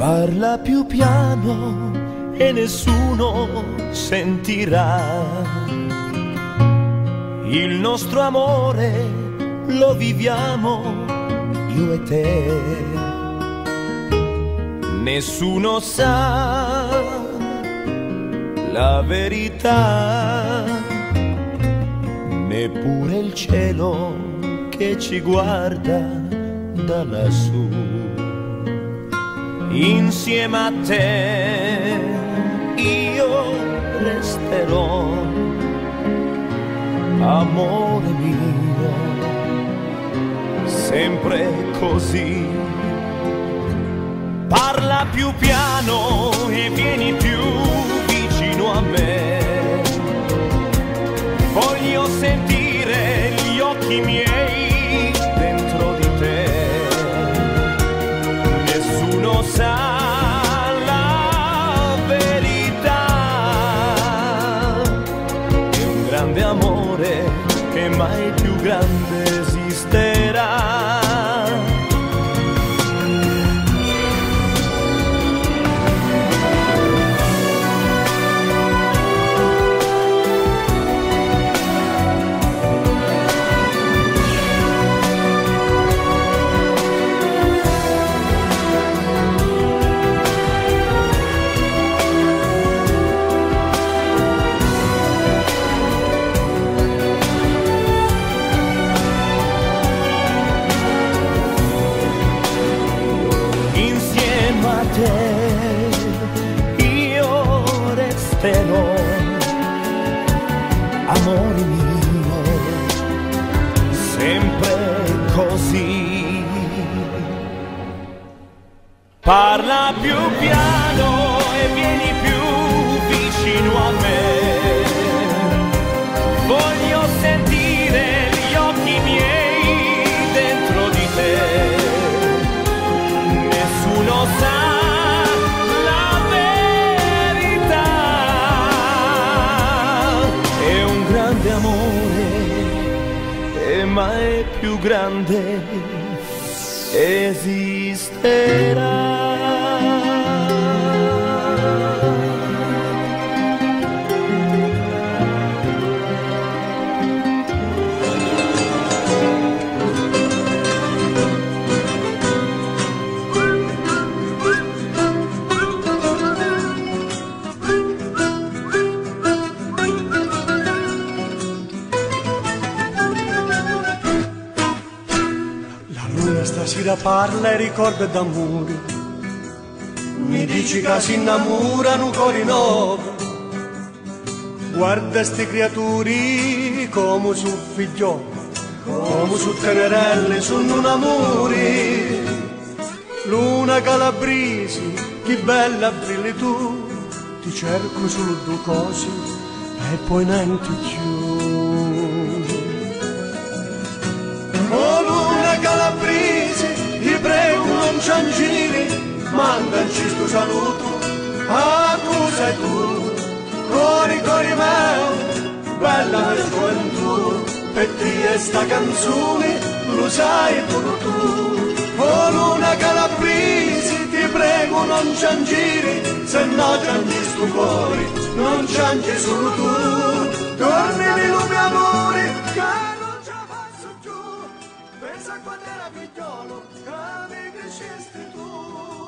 Parla più piano e nessuno sentirà. Il nostro amore lo viviamo io e te. Nessuno sa la verità, neppure il cielo che ci guarda da lassù insieme a te io resterò, amore mio, sempre così. Parla più piano e vieni più vicino a me. Voglio sentire gli occhi miei dentro di te. Nessuno sa la verità. Un grande amore che mai più grande esisterà. Resterò amore mio sempre così. Parla più piano mai più grande esisterà. Stasera parla e ricorda d'amore. Mi dici che si innamorano cuori nuovi. Guarda ste creature come su figlioli, come su tenerelle, sono un amore. Luna calabrese, che bella brilli tu, ti cerco solo due cose e poi niente più. mandaci sto saluto. A tu sei tu cuori cori meu bella gioventù. Per te sta canzone lo sai pure tu. Con una calabrese ti prego non giri, se no ciangi sto cuore non ciangi solo tu. Tornimi lo mio amore che non ci passo giù, pensa quando era piccolo che mi crescesti tu.